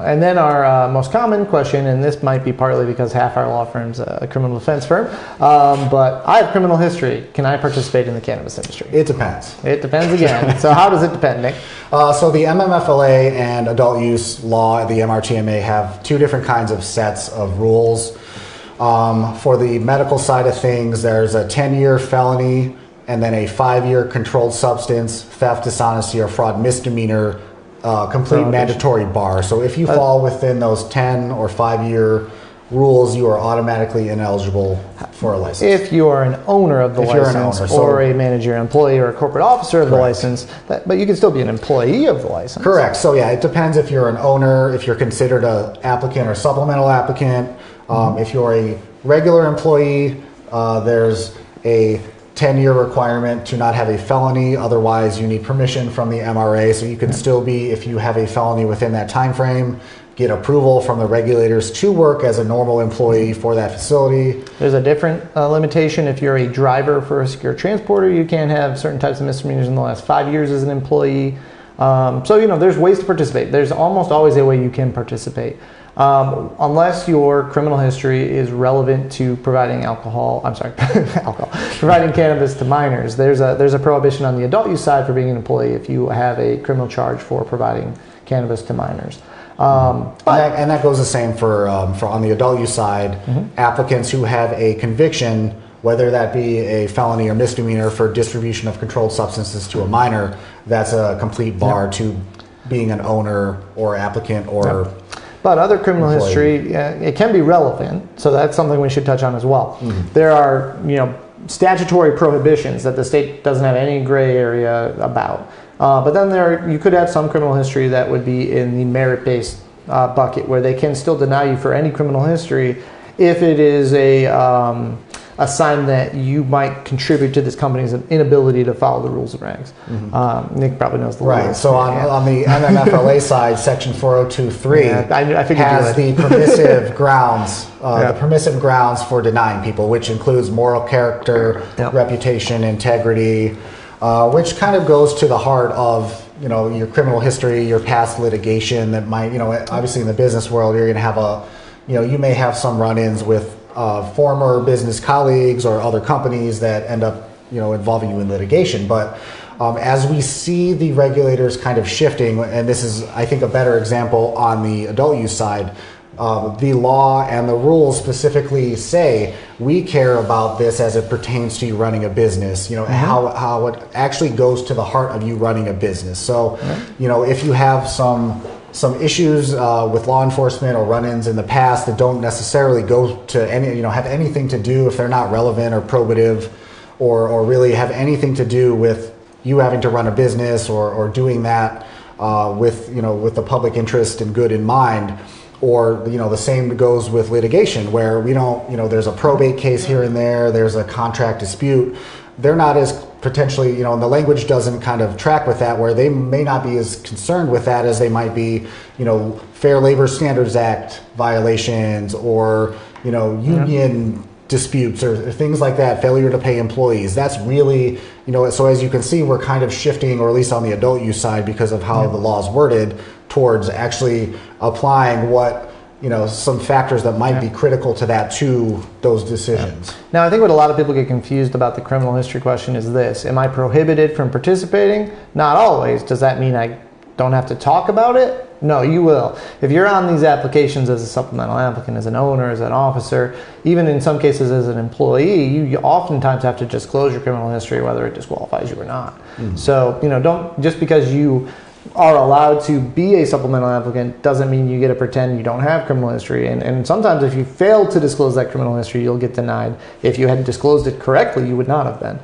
And then our uh, most common question, and this might be partly because half our law firm's a criminal defense firm, um, but I have criminal history. Can I participate in the cannabis industry? It depends. It depends again. so how does it depend, Nick? Uh, so the MMFLA and adult use law, the MRTMA, have two different kinds of sets of rules. Um, for the medical side of things, there's a 10-year felony and then a five-year controlled substance, theft, dishonesty, or fraud misdemeanor uh, complete mandatory bar. So if you fall within those 10 or five year rules, you are automatically ineligible for a license. If you are an owner of the If you're an license, owner, so- or a manager, employee, or a corporate officer of the license, that, but you can still be an employee of the license. Correct. So yeah, it depends if you're an owner, if you're considered a applicant or supplemental applicant. Um, If you're a regular employee, uh, there's a 10-year requirement to not have a felony. Otherwise, you need permission from the MRA. So you can still be, if you have a felony within that time frame, get approval from the regulators to work as a normal employee for that facility. There's a different uh, limitation. If you're a driver for a secure transporter, you can't have certain types of misdemeanors in the last five years as an employee. Um, so, you know, there's ways to participate. There's almost always a way you can participate. Um, unless your criminal history is relevant to providing alcohol, I'm sorry, alcohol, providing cannabis to minors, there's a, there's a prohibition on the adult use side for being an employee if you have a criminal charge for providing cannabis to minors. Um, And that, and that goes the same for, um, for on the adult use side, Mm-hmm. applicants who have a conviction, whether that be a felony or misdemeanor for distribution of controlled substances to a minor, that's a complete bar to being an owner or applicant or But other criminal Employee. history, uh, it can be relevant, so that's something we should touch on as well. Mm-hmm. There are, you know, statutory prohibitions that the state doesn't have any gray area about. Uh, but then there, you could have some criminal history that would be in the merit-based uh, bucket, where they can still deny you for any criminal history if it is a um, a sign that you might contribute to this company's inability to follow the rules and regs. Um, Nick probably knows the Mm-hmm. Right. rules. So on, Yeah. on the MMFLA side, Section 4023 Yeah, I- I has the permissive grounds, uh, Yeah. the permissive grounds for denying people, which includes moral character, Yep. reputation, integrity, uh, which kind of goes to the heart of you know your criminal history, your past litigation that might you know obviously in the business world you're going to have a you know you may have some run-ins with uh, former business colleagues or other companies that end up you know involving you in litigation, but um, as we see the regulators kind of shifting, and this is, I think, a better example on the adult use side, um, the law and the rules specifically say we care about this as it pertains to you running a business. You know how how it actually goes to the heart of you running a business. So, you know, if you have some some issues uh, with law enforcement or run-ins in the past that don't necessarily go to any, you know, have anything to do if they're not relevant or probative, or or really have anything to do with you having to run a business or, or doing that uh, with you know with the public interest and good in mind or you know the same goes with litigation where we don't you know there's a probate case here and there there's a contract dispute. They're not as potentially you know and the language doesn't kind of track with that where they may not be as concerned with that as they might be you know fair labor standards act violations or you know union disputes or things like that, failure to pay employees. That's really, you know, so as you can see, we're kind of shifting, or at least on the adult use side, because of how the law is worded, towards actually applying what, you know, some factors that might be critical to that to those decisions. Now, I think what a lot of people get confused about the criminal history question is this Am I prohibited from participating? Not always. Does that mean I don't have to talk about it? No, you will. If you're on these applications as a supplemental applicant, as an owner, as an officer, even in some cases as an employee, you, you oftentimes have to disclose your criminal history, whether it disqualifies you or not. Mm-hmm. So, you know, don't just because you are allowed to be a supplemental applicant doesn't mean you get to pretend you don't have criminal history. And, and sometimes if you fail to disclose that criminal history, you'll get denied. If you had disclosed it correctly, you would not have been.